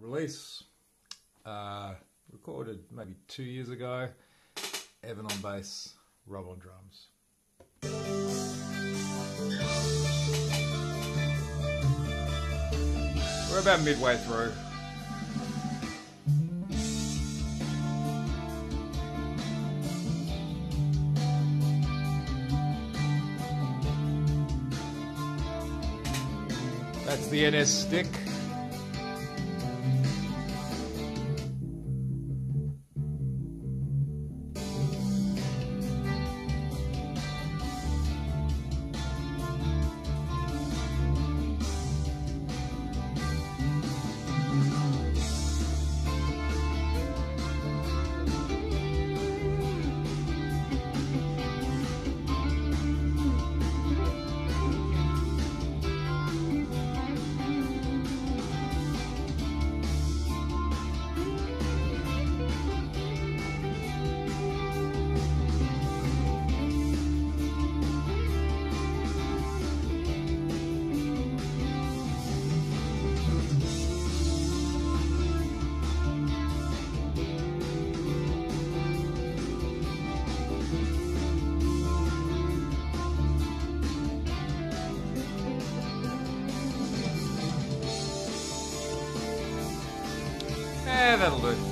release. Uh, recorded maybe two years ago. Evan on bass, Rob on drums. We're about midway through. That's the NS stick. Eh, that'll do.